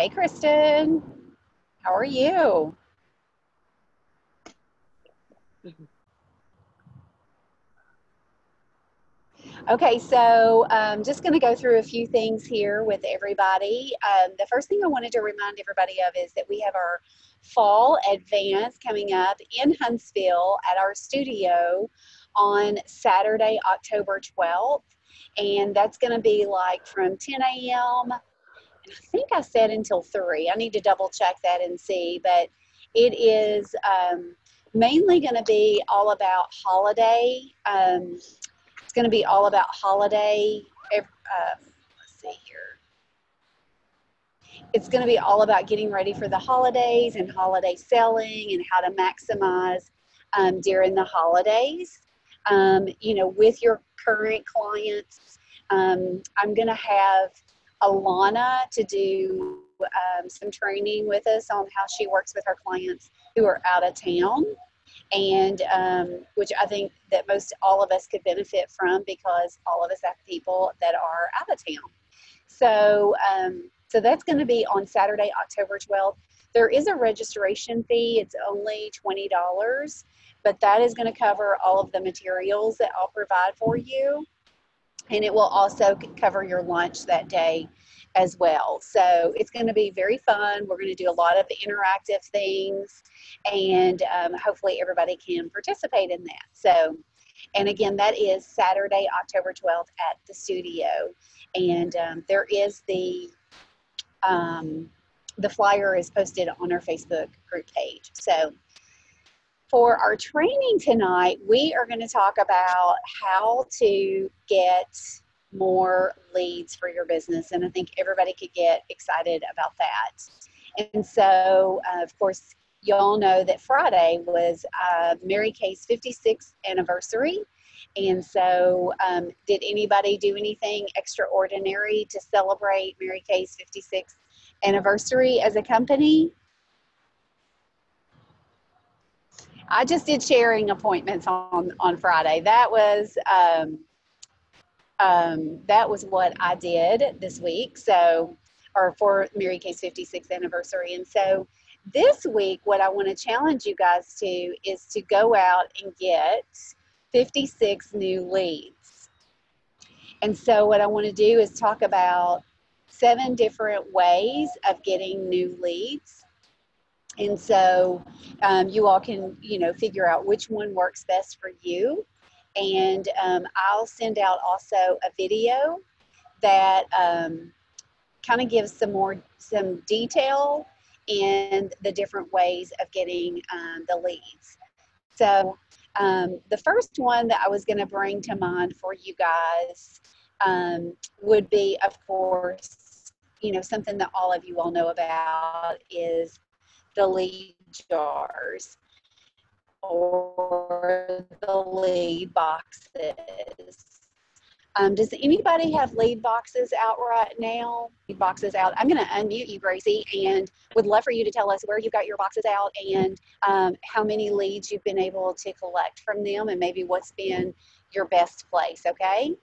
Hey, Kristen. How are you? Okay, so I'm um, just going to go through a few things here with everybody. Um, the first thing I wanted to remind everybody of is that we have our fall advance coming up in Huntsville at our studio on Saturday, October 12th. And that's going to be like from 10 a.m. I think I said until 3. I need to double check that and see. But it is um, mainly going to be all about holiday. Um, it's going to be all about holiday. Uh, let's see here. It's going to be all about getting ready for the holidays and holiday selling and how to maximize um, during the holidays. Um, you know, with your current clients, um, I'm going to have Alana to do um, some training with us on how she works with her clients who are out of town and um, which I think that most all of us could benefit from because all of us have people that are out of town. So, um, so that's going to be on Saturday, October 12th. There is a registration fee. It's only $20, but that is going to cover all of the materials that I'll provide for you. And it will also cover your lunch that day as well. So it's going to be very fun. We're going to do a lot of interactive things, and um, hopefully everybody can participate in that. So, and again, that is Saturday, October 12th at the studio, and um, there is the um, the flyer is posted on our Facebook group page. So. For our training tonight, we are going to talk about how to get more leads for your business. And I think everybody could get excited about that. And so, uh, of course, y'all know that Friday was uh, Mary Kay's 56th anniversary. And so, um, did anybody do anything extraordinary to celebrate Mary Kay's 56th anniversary as a company? I just did sharing appointments on on Friday. That was um, um, that was what I did this week. So, or for Mary Kay's 56th anniversary. And so this week, what I want to challenge you guys to is to go out and get 56 new leads. And so, what I want to do is talk about seven different ways of getting new leads. And so, um, you all can, you know, figure out which one works best for you and um, I'll send out also a video that um, kind of gives some more some detail in the different ways of getting um, the leads. So um, the first one that I was going to bring to mind for you guys um, would be, of course, you know, something that all of you all know about is the lead jars or the lead boxes. Um, does anybody have lead boxes out right now? Lead boxes out. I'm going to unmute you, Gracie, and would love for you to tell us where you got your boxes out and um, how many leads you've been able to collect from them, and maybe what's been your best place. Okay.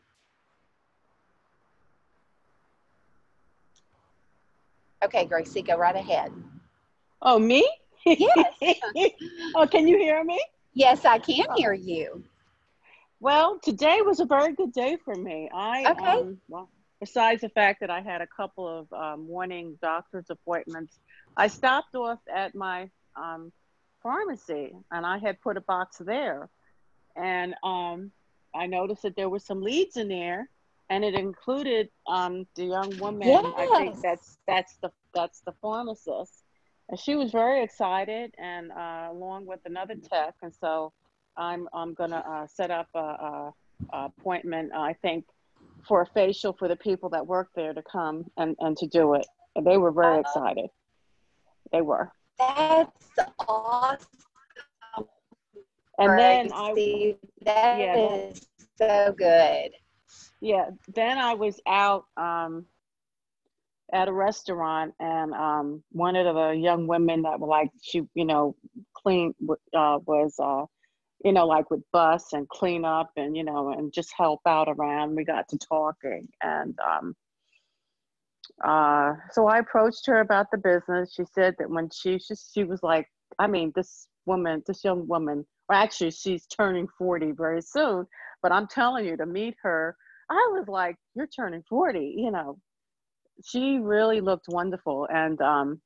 Okay, Gracie, go right ahead. Oh, me? Yes. oh, can you hear me? Yes, I can hear you. Well, today was a very good day for me. I okay. Um, well, besides the fact that I had a couple of um, morning doctor's appointments, I stopped off at my um, pharmacy and I had put a box there, and um, I noticed that there were some leads in there, and it included um, the young woman. Yes. I think that's that's the that's the pharmacist and she was very excited and uh, along with another tech. And so i'm i'm gonna uh, set up a, a, a, appointment i think for a facial for the people that work there to come and and to do it. And they were very excited. They were. That's awesome. And then i that yeah, is so good. Yeah then i was out um at a restaurant and um, one of the young women that were like she you know clean uh, was uh, you know like with bus and clean up and you know and just help out around we got to talking and um, uh, so I approached her about the business. She said that when she she, she was like, I mean, this woman, this young woman, or actually she's turning 40 very soon, but I'm telling you to meet her, I was like, you're turning 40, you know. She really looked wonderful. And um,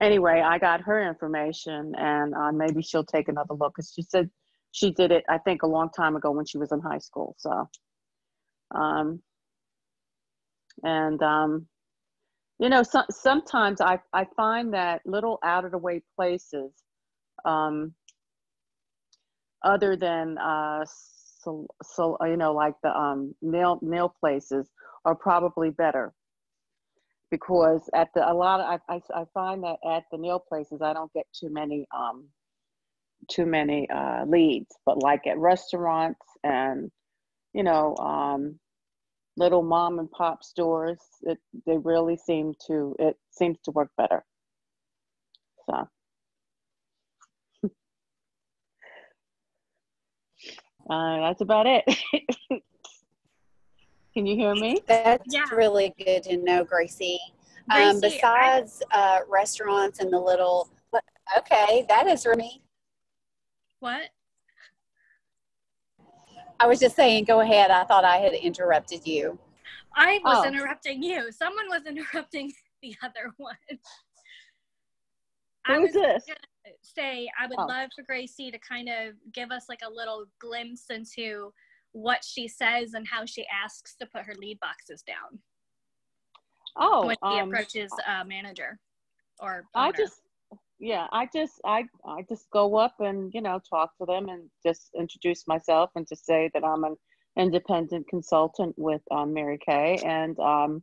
anyway, I got her information and uh, maybe she'll take another look because she said she did it, I think, a long time ago when she was in high school. So, um, and um, you know, so, sometimes I, I find that little out of the way places, um, other than uh, so, so you know, like the um, nail nail places, are probably better because at the a lot of I, I, I find that at the nail places I don't get too many um, too many uh, leads, but like at restaurants and you know um, little mom and pop stores, it, they really seem to, it seems to work better. So. Uh, that's about it. Can you hear me? That's yeah. really good to know, Gracie. Um, besides I... uh, restaurants and the little, okay, that is for me. What? I was just saying, go ahead. I thought I had interrupted you. I was oh. interrupting you. Someone was interrupting the other one. Who's I was this? Say I would oh. love for Gracie to kind of give us like a little glimpse into what she says and how she asks to put her lead boxes down. Oh, when she um, approaches a manager or owner. I just yeah i just i i just go up and you know talk to them and just introduce myself and just say that i'm an independent consultant with um, mary kay and um,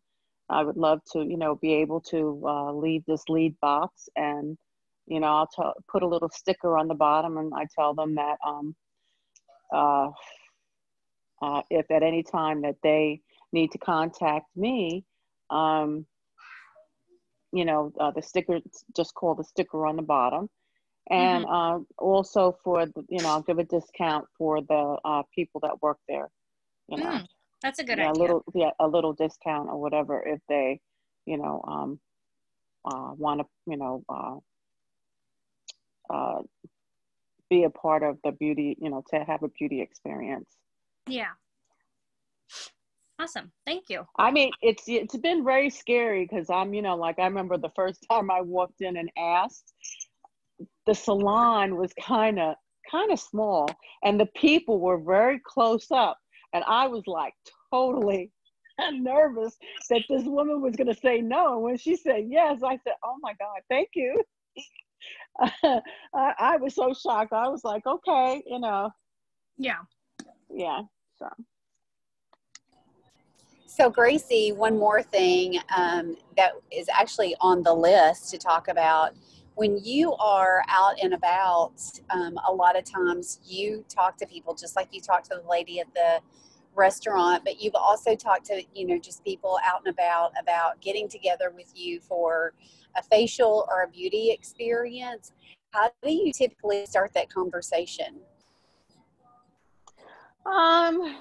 i would love to you know be able to uh, leave this lead box and you know i'll put a little sticker on the bottom and i tell them that um, uh, uh, if at any time that they need to contact me um, you know, uh, the sticker, just call the sticker on the bottom. And mm-hmm. uh, also for, the, you know, I'll give a discount for the uh, people that work there. You know, mm, that's a good yeah, idea. A little, yeah, a little discount or whatever if they, you know, um, uh, want to, you know, uh, be a part of the beauty, you know, to have a beauty experience. Yeah. Awesome. Thank you. I mean, it's it's been very scary because I'm, you know, like I remember the first time I walked in and asked, the salon was kind of kind of small and the people were very close up and I was like totally nervous that this woman was going to say no. And when she said yes, I said, "Oh my god, thank you." I, I was so shocked. I was like, "Okay, you know." Yeah. Yeah. So. So, Gracie, one more thing um, that is actually on the list to talk about. When you are out and about, um, a lot of times you talk to people just like you talked to the lady at the restaurant, but you've also talked to, you know, just people out and about about getting together with you for a facial or a beauty experience. How do you typically start that conversation? Um,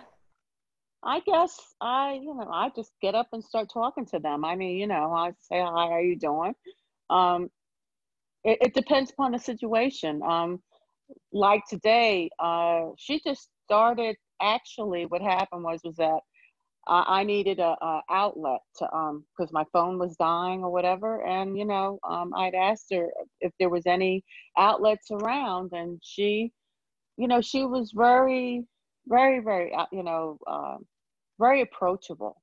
I guess I, you know, I just get up and start talking to them. I mean, you know, I say, hi, how are you doing? Um, it, it depends upon the situation. Um, like today, uh, she just started, actually what happened was, was that I, I needed a, a, outlet to, um, cause my phone was dying or whatever. And, you know, um, I'd asked her if there was any outlets around and she, you know, she was very, very, very, uh, you know, uh, very approachable.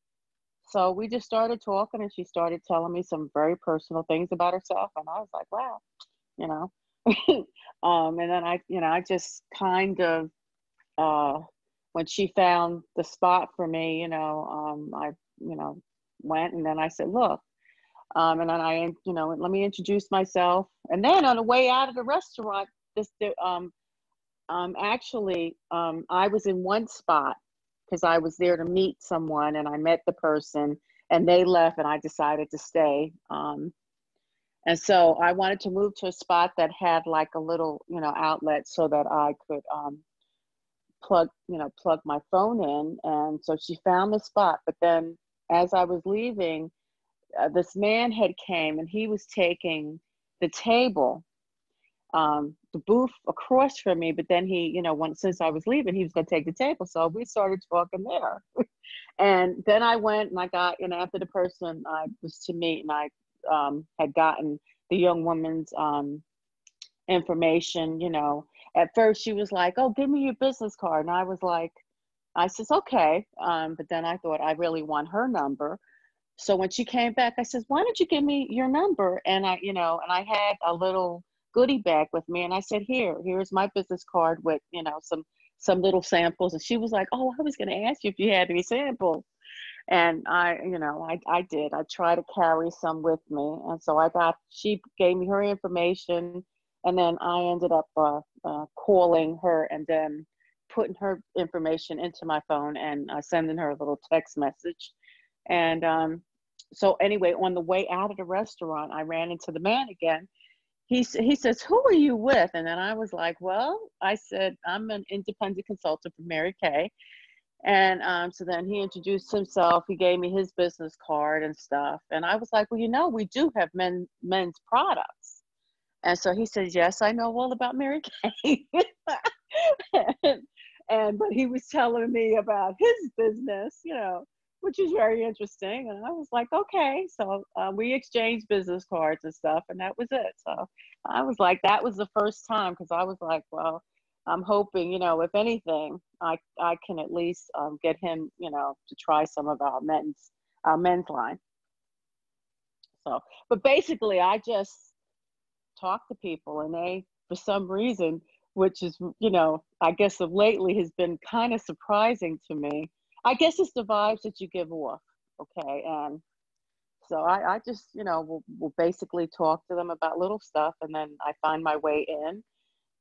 So we just started talking, and she started telling me some very personal things about herself, and I was like, wow, you know. um, and then I, you know, I just kind of, uh, when she found the spot for me, you know, um, I, you know, went and then I said, look, um, and then I, you know, let me introduce myself. And then on the way out of the restaurant, this, um, um, actually, um, I was in one spot because I was there to meet someone and I met the person and they left and I decided to stay. Um, and so I wanted to move to a spot that had like a little, you know, outlet so that I could um, plug, you know, plug my phone in. And so she found the spot, but then as I was leaving, uh, this man had came and he was taking the table, um, the booth across from me. But then he, you know, when since I was leaving, he was going to take the table. So we started talking there. and then I went and I got, you know, after the person I was to meet and I um, had gotten the young woman's um, information, you know, at first she was like, "Oh, give me your business card," and I was like, "I says okay," um, but then I thought I really want her number. So when she came back, I says, "Why don't you give me your number?" And I, you know, and I had a little goodie bag with me, and I said, "Here, here's my business card with, you know, some some little samples." And she was like, "Oh, I was going to ask you if you had any samples." And I, you know, I I did. I tried to carry some with me, and so I got. She gave me her information and then I ended up uh, uh, calling her and then putting her information into my phone and uh, sending her a little text message. And um, so anyway, on the way out of the restaurant, I ran into the man again. He, he says, who are you with? And then I was like, well, I said, I'm an independent consultant for Mary Kay. And um, so then he introduced himself. He gave me his business card and stuff. And I was like, well, you know, we do have men men's products. And so he says, Yes, I know all about Mary Kay. and, and, but he was telling me about his business, you know, which is very interesting. And I was like, okay. So uh, we exchanged business cards and stuff, and that was it. So I was like, that was the first time because I was like, well, I'm hoping, you know, if anything, I I can at least um, get him, you know, to try some of our men's our men's line. So, but basically, I just talk to people and they for some reason which is you know i guess of lately has been kind of surprising to me. I guess it's the vibes that you give off okay? And so i, I just you know will, will basically talk to them about little stuff and then i find my way in.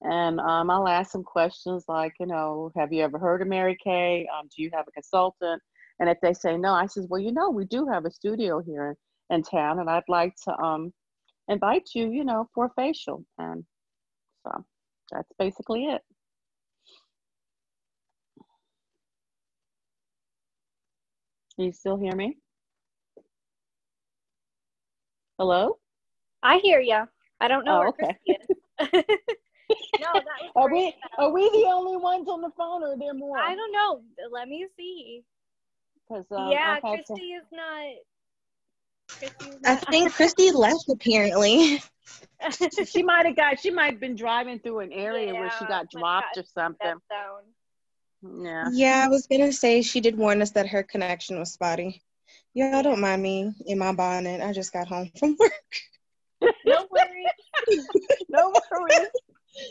And um, i'll ask some questions like you know have you ever heard of mary kay? Um, do you have a consultant? And if they say no i says well you know we do have a studio here in, in town and i'd like to um, invite you, you know, for a facial. And so that's basically it. Can you still hear me? Hello? I hear you. I don't know oh, okay. no, that are we are we the only ones on the phone, or are there more? I don't know. Let me see. Because um, yeah, Christy to... is not I think Christy left apparently. she might have got. She might have been driving through an area yeah, where she got dropped or something. Yeah. Yeah, I was gonna say she did warn us that her connection was spotty. Y'all don't mind me in my bonnet. I just got home from work. no worries. no worries.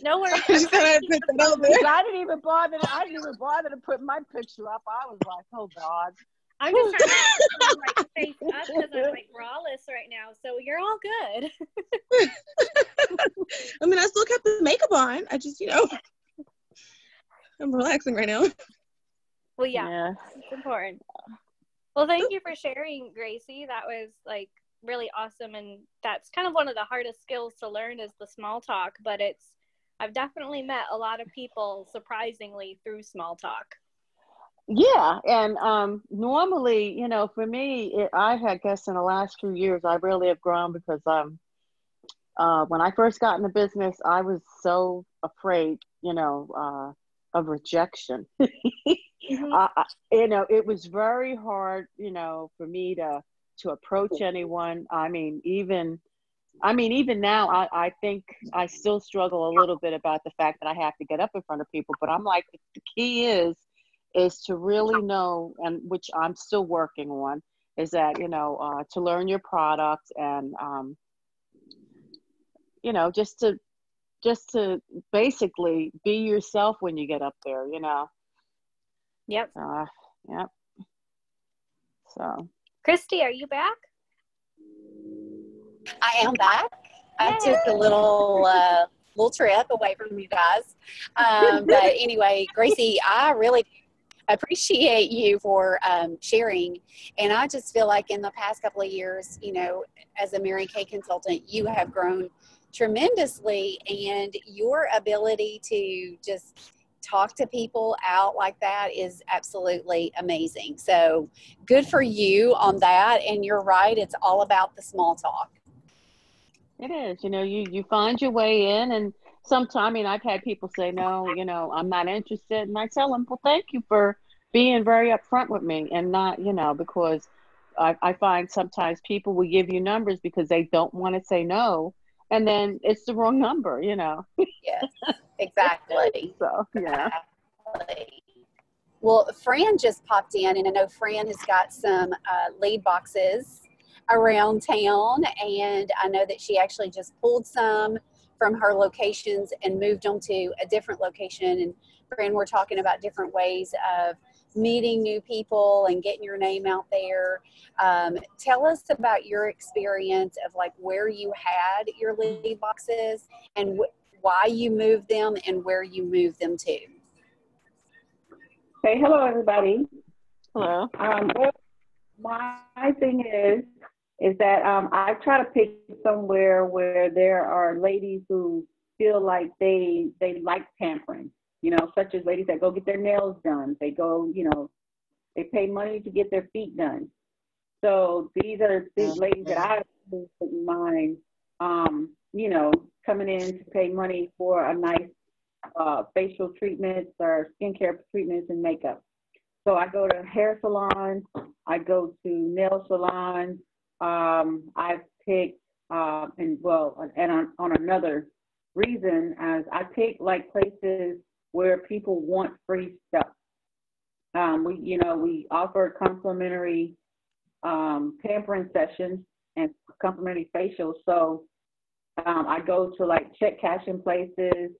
No worries. I, just I didn't even bother. To, I didn't even bother to put my picture up. I was like, oh God. I'm just trying to like face up because I'm like braless right now. So you're all good. I mean, I still kept the makeup on. I just, you know, I'm relaxing right now. Well, yeah, yeah. it's important. Well, thank oh. you for sharing, Gracie. That was like really awesome, and that's kind of one of the hardest skills to learn is the small talk. But it's I've definitely met a lot of people surprisingly through small talk. Yeah, and um, normally, you know, for me, it, I had guess in the last few years, I really have grown because um, uh, when I first got in the business, I was so afraid, you know, uh, of rejection. mm-hmm. I, you know, it was very hard, you know, for me to to approach anyone. I mean, even, I mean, even now, I, I think I still struggle a little bit about the fact that I have to get up in front of people. But I'm like, the key is is to really know, and which I'm still working on, is that you know uh, to learn your product and um, you know just to just to basically be yourself when you get up there. You know. Yep. Uh, yep. So. Christy, are you back? I am back. Yay. I took a little uh, little trip away from you guys. Um, but anyway, Gracie, I really appreciate you for um, sharing. And I just feel like in the past couple of years, you know, as a Mary Kay consultant, you have grown tremendously, and your ability to just talk to people out like that is absolutely amazing. So good for you on that. And you're right, it's all about the small talk. It is. You know, you you find your way in, and sometimes I mean, I've had people say, "No, you know, I'm not interested," and I tell them, "Well, thank you for being very upfront with me, and not, you know, because I, I find sometimes people will give you numbers because they don't want to say no, and then it's the wrong number, you know." yes, exactly. so yeah. Exactly. Well, Fran just popped in, and I know Fran has got some uh, lead boxes around town. And I know that she actually just pulled some from her locations and moved them to a different location. And Fran, we're talking about different ways of meeting new people and getting your name out there. Um, tell us about your experience of like where you had your lead boxes and wh- why you moved them and where you moved them to. Hey, hello everybody. Hello. Um, well, my thing is, is that um, I try to pick somewhere where there are ladies who feel like they they like pampering, you know, such as ladies that go get their nails done. They go, you know, they pay money to get their feet done. So these are these ladies that I put in mind, um, you know, coming in to pay money for a nice uh, facial treatments or skincare treatments and makeup. So I go to hair salons, I go to nail salons, um, I've picked, uh, and well, and on, on another reason, as I pick like places where people want free stuff. Um, we, you know, we offer complimentary um, pampering sessions and complimentary facials. So um, I go to like check cashing places,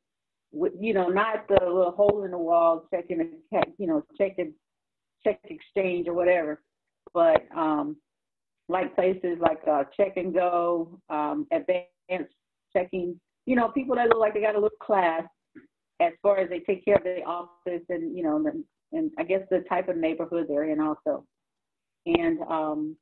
with, you know, not the little hole in the wall checking, you know, check check exchange or whatever, but um, like places like uh, Check and Go, um, Advanced Checking. You know, people that look like they got a little class as far as they take care of their office and you know, and, and I guess the type of neighborhood they're in also. And um,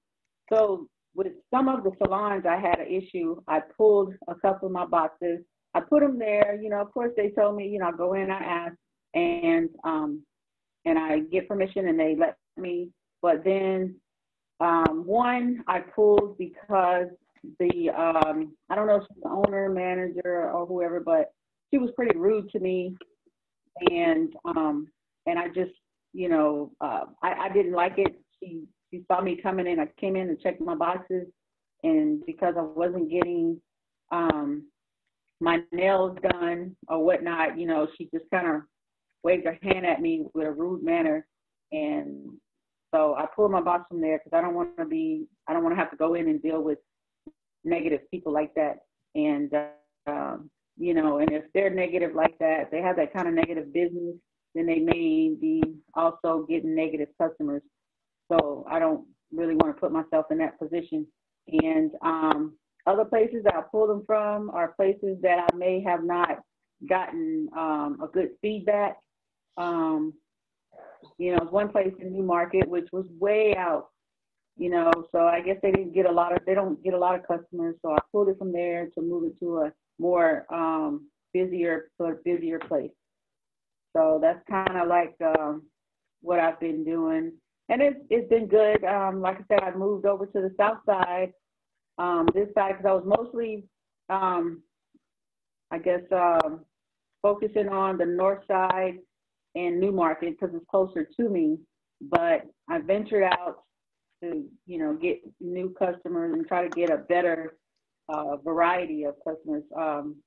so with some of the salons, I had an issue. I pulled a couple of my boxes. I put them there. You know, of course, they told me, you know, I go in, I ask, and um, and I get permission, and they let me. But then um, one I pulled because the um, I don't know if she's the owner, manager, or whoever, but she was pretty rude to me, and um, and I just you know uh, I, I didn't like it. She she saw me coming in. I came in and checked my boxes, and because I wasn't getting um, my nails done or whatnot, you know, she just kind of waved her hand at me with a rude manner, and so I pulled my box from there because I don't want to be, I don't want to have to go in and deal with negative people like that. And, um, you know, and if they're negative like that, they have that kind of negative business, then they may be also getting negative customers. So I don't really want to put myself in that position. And um, other places that I pull them from are places that I may have not gotten um, a good feedback. Um, you know, one place in New Market, which was way out, you know, so I guess they didn't get a lot of, they don't get a lot of customers. So I pulled it from there to move it to a more um, busier, to a busier place. So that's kind of like um, what I've been doing. And it's, it's been good. Um, like I said, I moved over to the south side, um, this side, because I was mostly, um, I guess, um, focusing on the north side in New Market because it's closer to me. But I ventured out to, you know, get new customers and try to get a better uh, variety of customers. Um,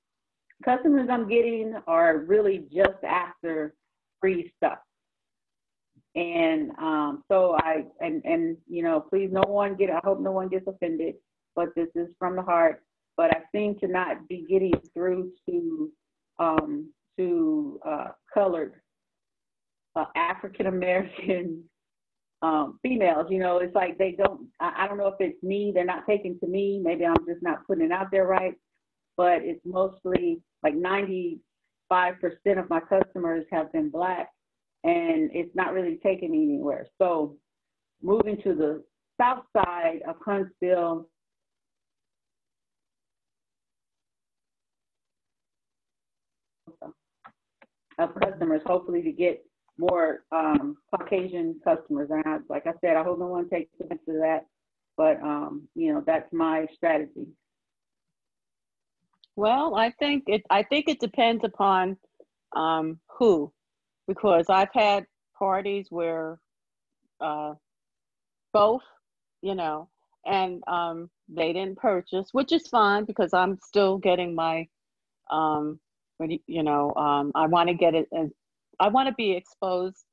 customers I'm getting are really just after free stuff. And um, so I and and you know, please no one get I hope no one gets offended, but this is from the heart. But I seem to not be getting through to um, to uh, colored uh, African American um, females. You know, it's like they don't. I, I don't know if it's me; they're not taking to me. Maybe I'm just not putting it out there right. But it's mostly like 95% of my customers have been black, and it's not really taking me anywhere. So, moving to the south side of Huntsville. of customers, hopefully to get more um, Caucasian customers. And I, like I said, I hope no one takes offense to that, but um, you know that's my strategy. Well, I think it. I think it depends upon um, who, because I've had parties where uh, both, you know, and um, they didn't purchase, which is fine because I'm still getting my, um, you know, um, I want to get it. I want to be exposed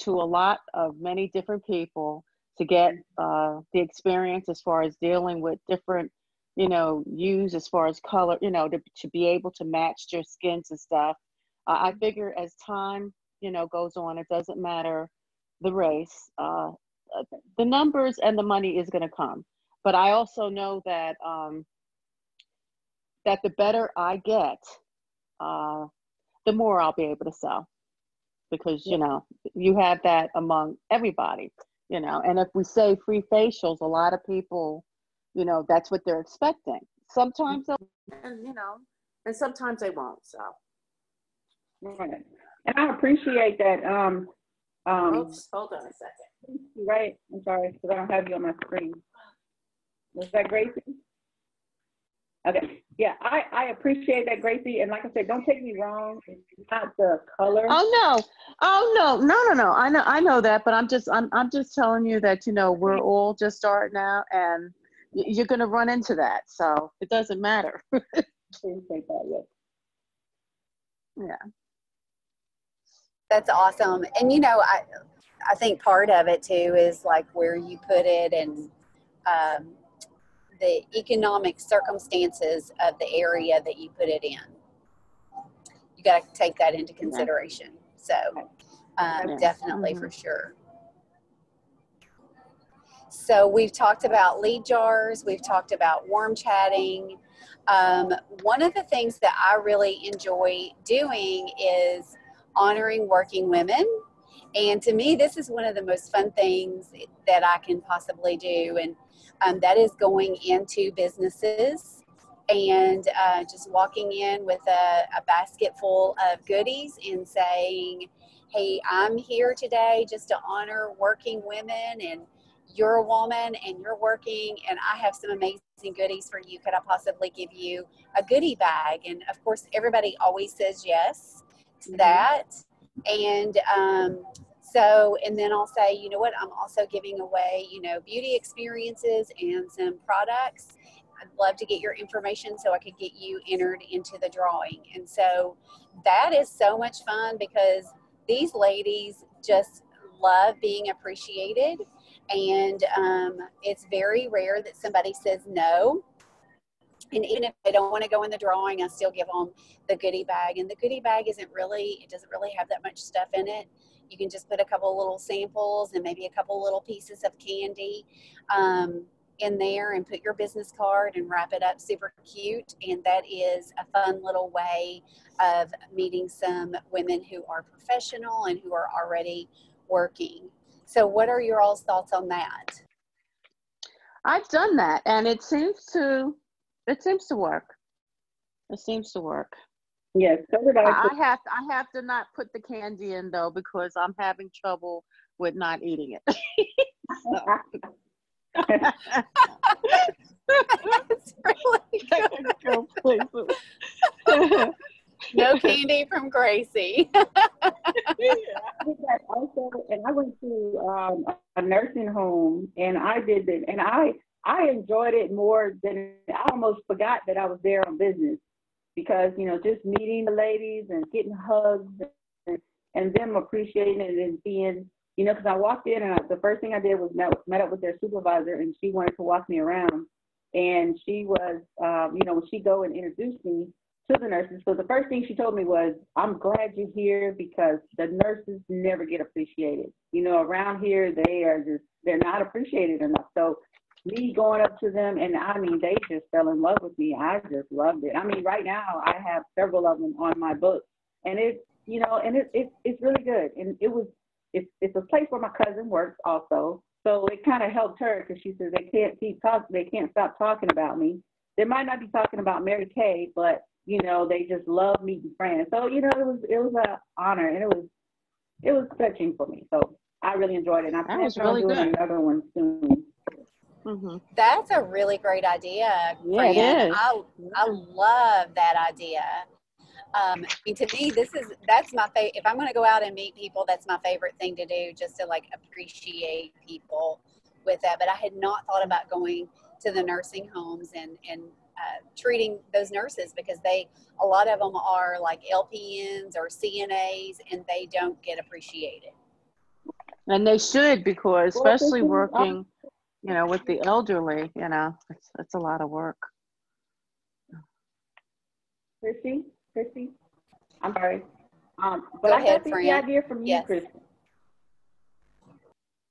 to a lot of many different people to get uh, the experience as far as dealing with different, you know, use as far as color, you know, to, to be able to match your skins and stuff. Uh, I figure as time, you know, goes on, it doesn't matter the race. Uh, the numbers and the money is going to come. But I also know that um, that the better I get, uh, the more I'll be able to sell, because you know you have that among everybody, you know. And if we say free facials, a lot of people, you know, that's what they're expecting. Sometimes they'll, and you know, and sometimes they won't. So. Right. And I appreciate that. Um, um, Oops, hold on a second. Right. I'm sorry, because I don't have you on my screen. Was that Gracie? Okay. Yeah, I, I appreciate that, Gracie. And like I said, don't take me wrong. It's not the color. Oh no. Oh no. No, no, no. I know I know that, but I'm just I'm I'm just telling you that, you know, we're all just starting out and you're gonna run into that. So it doesn't matter. that, yeah. Yeah. That's awesome. And you know, I I think part of it too is like where you put it and um, the economic circumstances of the area that you put it in. You got to take that into consideration. So, um, definitely mm-hmm. for sure. So, we've talked about lead jars, we've talked about warm chatting. Um, one of the things that I really enjoy doing is honoring working women and to me, this is one of the most fun things that I can possibly do. And um, that is going into businesses and uh, just walking in with a, a basket full of goodies and saying, Hey, I'm here today just to honor working women and you're a woman and you're working and I have some amazing goodies for you. Could I possibly give you a goodie bag? And of course, everybody always says yes to mm-hmm. that. And um, so, and then I'll say, you know what, I'm also giving away, you know, beauty experiences and some products. I'd love to get your information so I could get you entered into the drawing. And so that is so much fun because these ladies just love being appreciated. And um, it's very rare that somebody says no and even if they don't want to go in the drawing, I still give them the goodie bag. And the goodie bag isn't really, it doesn't really have that much stuff in it. You can just put a couple little samples and maybe a couple little pieces of candy um, in there and put your business card and wrap it up super cute. And that is a fun little way of meeting some women who are professional and who are already working. So, what are your all's thoughts on that? I've done that and it seems to it seems to work. It seems to work. Yes, so did I. I have to, I have to not put the candy in though because I'm having trouble with not eating it. That's really good. no candy from Gracie. yeah, also, and I went to um, a nursing home, and I did it, and I I enjoyed it more than I almost forgot that I was there on business because you know just meeting the ladies and getting hugs and, and them appreciating it and being you know because I walked in and I, the first thing I did was met, met up with their supervisor and she wanted to walk me around. And she was um, you know when she go and introduce me to the nurses so the first thing she told me was I'm glad you're here because the nurses never get appreciated. You know around here they are just they're not appreciated enough. So me going up to them and I mean they just fell in love with me. I just loved it. I mean right now I have several of them on my book and it's you know and it, it it's really good and it was it's it's a place where my cousin works also so it kind of helped her because she says they can't keep talking they can't stop talking about me. They might not be talking about Mary Kay, but you know, they just love meeting friends. So, you know, it was it was an honor and it was it was touching for me. So I really enjoyed it. And I plan on really doing good. another one soon. Mm-hmm. That's a really great idea. Yeah, it is. I, I love that idea. Um, I mean, to me, this is that's my favorite. If I'm going to go out and meet people, that's my favorite thing to do, just to like appreciate people with that. But I had not thought about going to the nursing homes and and uh, treating those nurses because they a lot of them are like LPNs or CNAs and they don't get appreciated. And they should because especially working, you know, with the elderly, you know, it's it's a lot of work. Chrissy, Chrissy, I'm sorry. Um, but Go I ahead, got the idea from you, yes. Chrissy.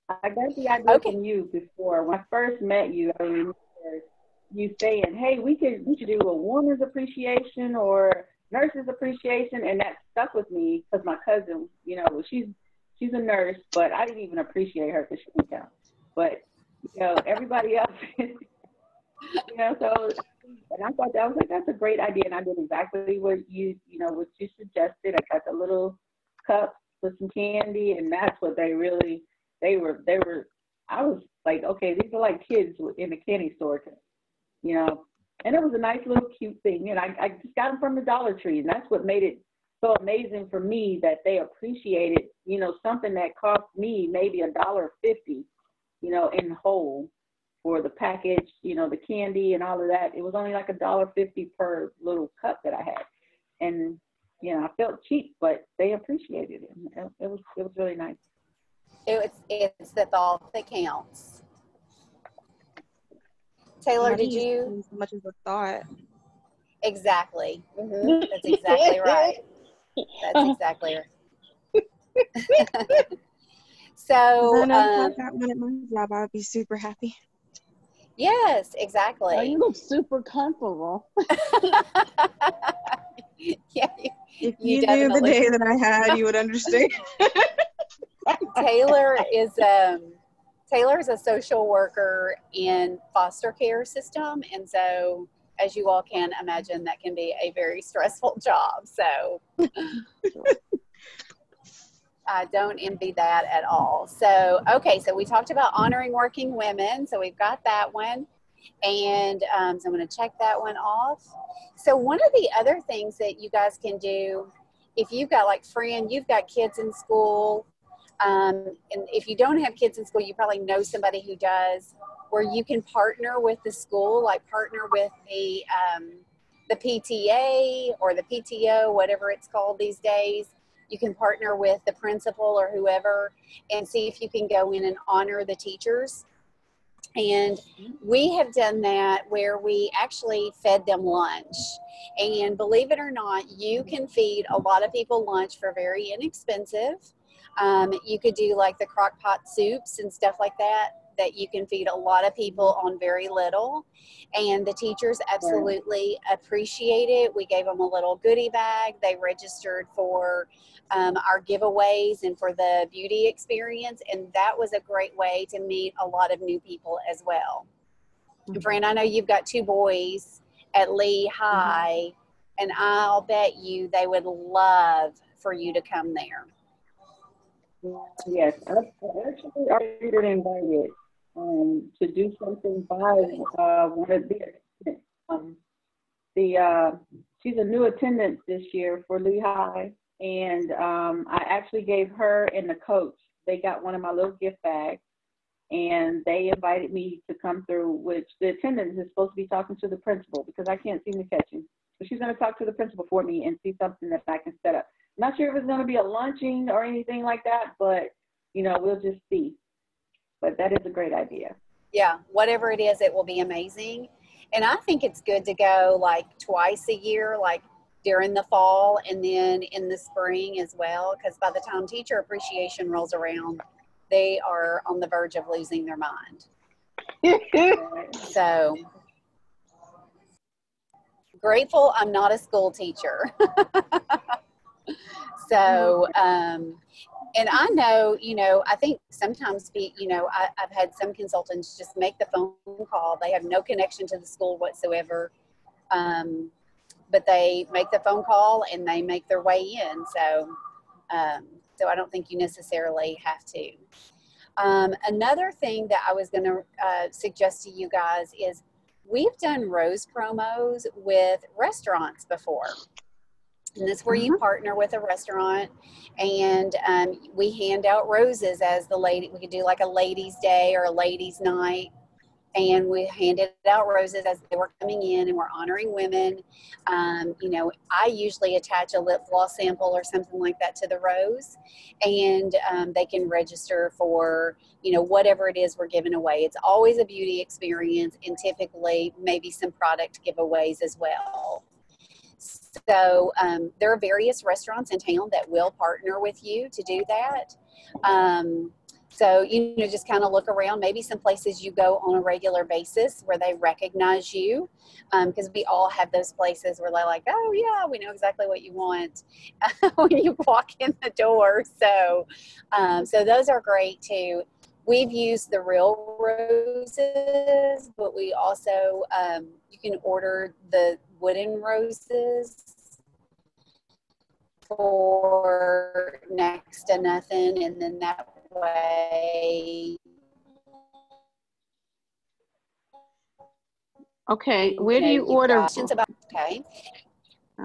I got the idea okay. from you before when I first met you. I remember you saying, "Hey, we could we should do a woman's appreciation or nurses appreciation," and that stuck with me because my cousin, you know, she's she's a nurse, but I didn't even appreciate her because she didn't count. But you know, everybody else, you know, so and I thought that was like that's a great idea, and I did exactly what you you know what you suggested. I got the little cups with some candy, and that's what they really they were they were. I was like, okay, these are like kids in the candy store you know. And it was a nice little cute thing. And I, I just got them from the Dollar Tree. And that's what made it so amazing for me that they appreciated, you know, something that cost me maybe a dollar fifty, you know, in whole for the package, you know, the candy and all of that. It was only like a dollar fifty per little cup that I had. And, you know, I felt cheap, but they appreciated it. It, it was it was really nice. It was it's the thought that counts. Taylor, did you? As much as a thought. Exactly. Mm-hmm. That's exactly right. That's exactly right. so, I know um, if I got one at my job, I'd be super happy. Yes, exactly. Oh, you look super comfortable. yeah, you, if you, you knew the day that I had, you would understand. Taylor is um Taylor is a social worker in foster care system, and so as you all can imagine, that can be a very stressful job. So I don't envy that at all. So okay, so we talked about honoring working women, so we've got that one, and um, so I'm going to check that one off. So one of the other things that you guys can do, if you've got like friend, you've got kids in school um, and if you don't have kids in school, you probably know somebody who does, where you can partner with the school, like partner with the um, the PTA or the PTO, whatever it's called these days. You can partner with the principal or whoever and see if you can go in and honor the teachers. And we have done that where we actually fed them lunch. And believe it or not, you can feed a lot of people lunch for very inexpensive. Um, you could do like the crock pot soups and stuff like that that you can feed a lot of people on very little. And the teachers absolutely appreciate it. We gave them a little goodie bag. They registered for um, our giveaways and for the beauty experience. And that was a great way to meet a lot of new people as well. Mm-hmm. Fran, I know you've got two boys at Lee High, mm-hmm. and I'll bet you they would love for you to come there. Yes, I actually already been invited um, to do something by uh, one of the um, the uh, she's a new attendant this year for Lee High, and um, I actually gave her and the coach they got one of my little gift bags, and they invited me to come through. Which the attendant is supposed to be talking to the principal because I can't seem to catch him. So she's going to talk to the principal for me and see something that I can set up. Not sure if it's going to be a lunching or anything like that, but you know, we'll just see. But that is a great idea. Yeah, whatever it is, it will be amazing. And I think it's good to go like twice a year, like during the fall and then in the spring as well, because by the time teacher appreciation rolls around, they are on the verge of losing their mind. so grateful I'm not a school teacher. so, um, and I know, you know, I think sometimes, be, you know, I, have had some consultants just make the phone call. They have no connection to the school whatsoever. Um, but they make the phone call and they make their way in. So, um, so I don't think you necessarily have to. Um, another thing that I was going to uh, suggest to you guys is we've done rose promos with restaurants before. And that's where you mm-hmm. partner with a restaurant and um, we hand out roses as the lady, we could do like a ladies' day or a ladies' night and we handed out roses as they were coming in and we're honoring women. Um, you know i usually attach a lip gloss sample or something like that to the rose and um, they can register for you know whatever it is we're giving away. It's always a beauty experience and typically maybe some product giveaways as well. So um, there are various restaurants in town that will partner with you to do that. Um, so, you know, just kind of look around, maybe some places you go on a regular basis where they recognize you. Because um, we all have those places where they're like, oh, yeah, we know exactly what you want when you walk in the door. So, um, so those are great too. We've used the real roses, but we also, um, you can order the wooden roses for next to nothing and then that way. Okay, where do you order? About, okay.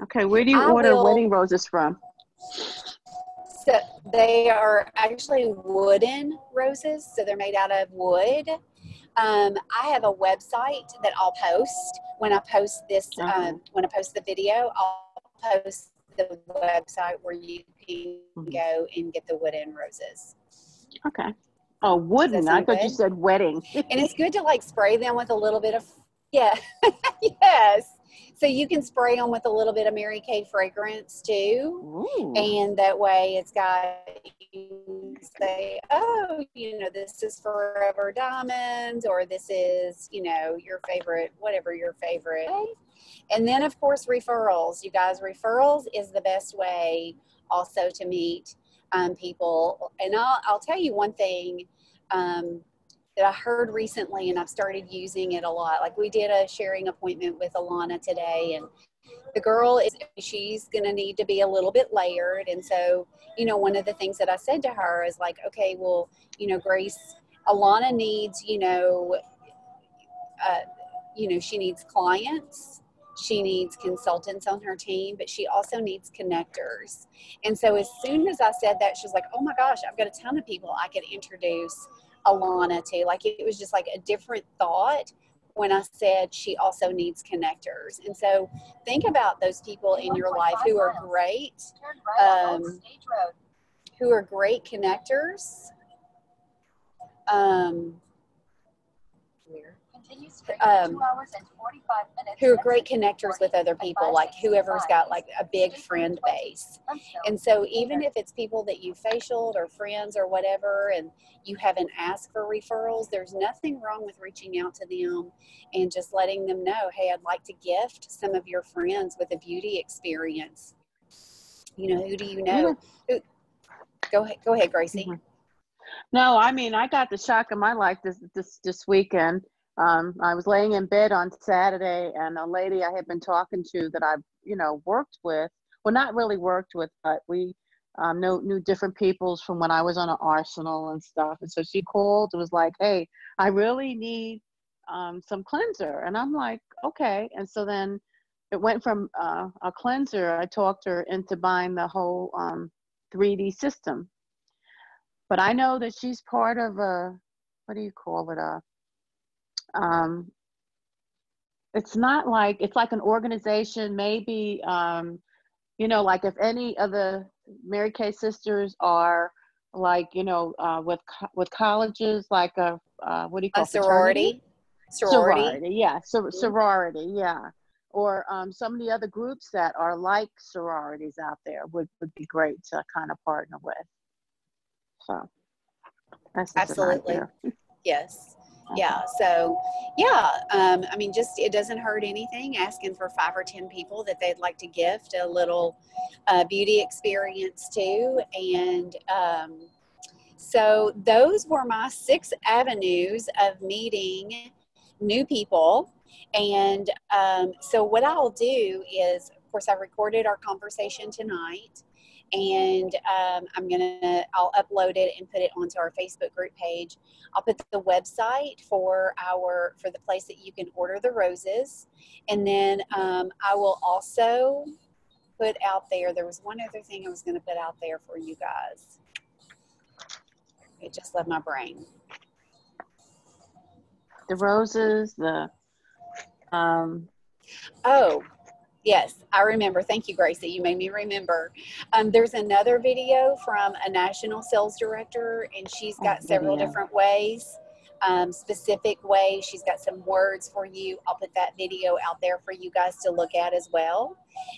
Okay, where do you I order will, wedding roses from? So they are actually wooden roses, so they're made out of wood. Um, I have a website that I'll post when I post this. Okay. Um, when I post the video, I'll post the website where you can mm-hmm. go and get the wooden roses. Okay. Oh, wooden. I thought good? you said wedding. and it's good to like spray them with a little bit of, yeah, yes. So you can spray them with a little bit of Mary Kay fragrance too. Ooh. And that way it's got, you say, oh, you know, this is Forever Diamonds or this is, you know, your favorite, whatever your favorite. And then, of course, referrals. You guys, referrals is the best way also to meet um, people. And I'll, I'll tell you one thing um, that I heard recently, and I've started using it a lot. Like we did a sharing appointment with Alana today, and the girl is she's going to need to be a little bit layered. And so, you know, one of the things that I said to her is like, okay, well, you know, Grace, Alana needs, you know, uh, you know, she needs clients she needs consultants on her team, but she also needs connectors. And so as soon as I said that, she was like, oh my gosh, I've got a ton of people I could introduce Alana to. Like it was just like a different thought when I said she also needs connectors. And so think about those people in your life who are great, um, who are great connectors. Um, um, who are great connectors with other people, like whoever's got like a big friend base. And so even if it's people that you facialed or friends or whatever, and you haven't asked for referrals, there's nothing wrong with reaching out to them and just letting them know, hey, I'd like to gift some of your friends with a beauty experience. You know, who do you know? Who, go ahead, go ahead, Gracie. Mm-hmm. No, I mean, I got the shock of my life this this this weekend um, I was laying in bed on Saturday, and a lady I had been talking to that I've, you know, worked with, well, not really worked with, but we um, knew, knew different peoples from when I was on an arsenal and stuff. And so she called and was like, hey, I really need um, some cleanser. And I'm like, okay. And so then it went from uh, a cleanser, I talked her into buying the whole 3D um, system. But I know that she's part of a, what do you call it, a um, it's not like it's like an organization maybe um, you know like if any of the mary kay sisters are like you know uh, with with colleges like a uh, what do you call a sorority? Sorority, sorority yeah so, mm-hmm. sorority yeah. Or um, some of the other groups that are like sororities out there would, would be great to kind of partner with. So absolutely. yes yeah so yeah um, i mean just it doesn't hurt anything asking for five or ten people that they'd like to gift a little uh, beauty experience to and um, so those were my six avenues of meeting new people and um, so what i'll do is of course, I recorded our conversation tonight and um, I'm gonna I'll upload it and put it onto our Facebook group page. I'll put the website for our for the place that you can order the roses, and then um, I will also put out there. There was one other thing I was gonna put out there for you guys. It just left my brain. The roses, the um. Oh, Yes, I remember. Thank you, Gracie. You made me remember. Um, there's another video from a national sales director, and she's got oh, several different ways, um, specific ways. She's got some words for you. I'll put that video out there for you guys to look at as well.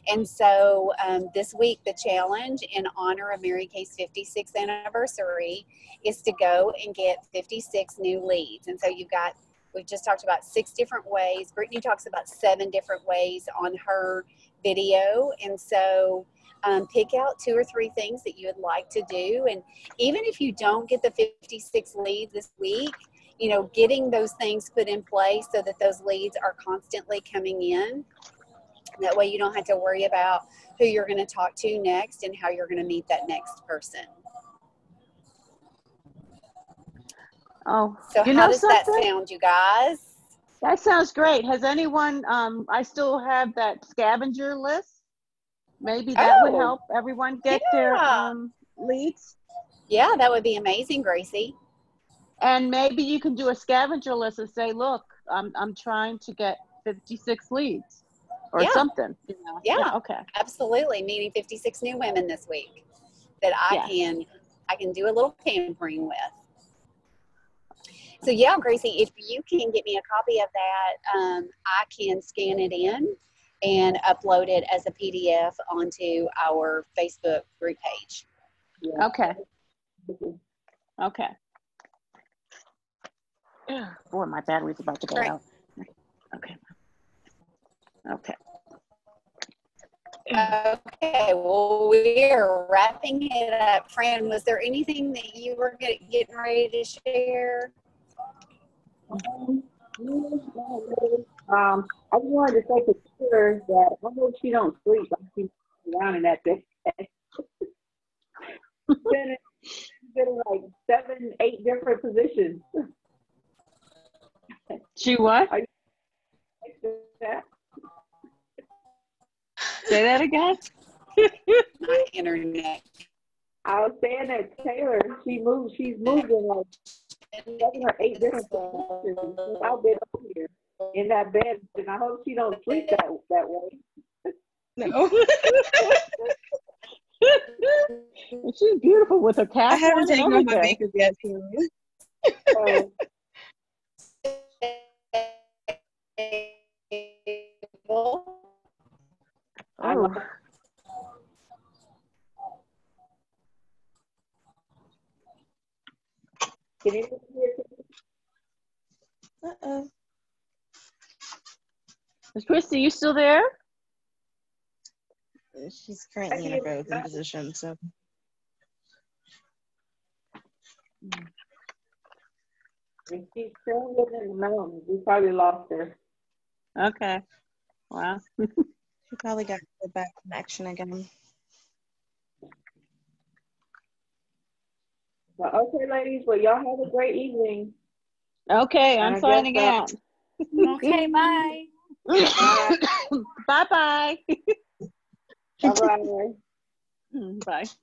And so um, this week, the challenge in honor of Mary Kay's 56th anniversary is to go and get 56 new leads. And so you've got We've just talked about six different ways. Brittany talks about seven different ways on her video. And so um, pick out two or three things that you would like to do. And even if you don't get the 56 leads this week, you know, getting those things put in place so that those leads are constantly coming in. That way you don't have to worry about who you're going to talk to next and how you're going to meet that next person. Oh, so you how does something? that sound, you guys? That sounds great. Has anyone? Um, I still have that scavenger list. Maybe that oh, would help everyone get yeah. their um, leads. Yeah, that would be amazing, Gracie. And maybe you can do a scavenger list and say, "Look, I'm I'm trying to get 56 leads." Or yeah. something. You know? yeah. yeah. Okay. Absolutely. Meeting 56 new women this week that I can I can do a little pampering with. So yeah, Gracie, if you can get me a copy of that, um, I can scan it in and upload it as a PDF onto our Facebook group page. Okay. Okay. Boy, my battery's about to go right. out. Okay. Okay. Okay, well, we're wrapping it up. Fran, was there anything that you were getting ready to share? Um, I just wanted to say for sure that I hope she don't sleep like she's around in that bed. been, in, been in like seven, eight different positions. She what? that? Say that again. My internet. I was saying that Taylor, she moves, she's moving like seven or eight different positions I've been over here in that bed, and I hope she don't sleep that that way. No. She's beautiful with her cat. I haven't taken oh off my makeup yet, too. oh. Can you Uh-oh. Is Christy, you still there? She's currently in a frozen position, so. If she's still living in the mountains, we probably lost her. Okay. Wow. she probably got the back connection again. Well, okay, ladies. Well, y'all have a great evening. Okay, I'm signing out. okay, bye. bye bye. Bye bye.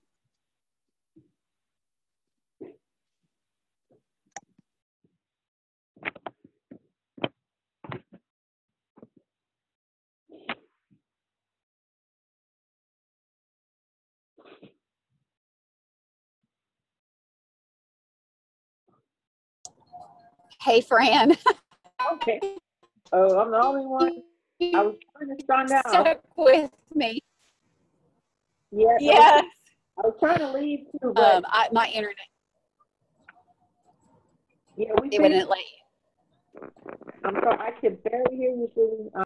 Hey, Fran. okay. Oh, I'm the only one. I was trying to find out. Stuck with me. Yeah. Yes. I was trying to leave too, but um, I, my internet. Yeah, we. It wouldn't let you. I'm sorry. I could barely hear you. Um,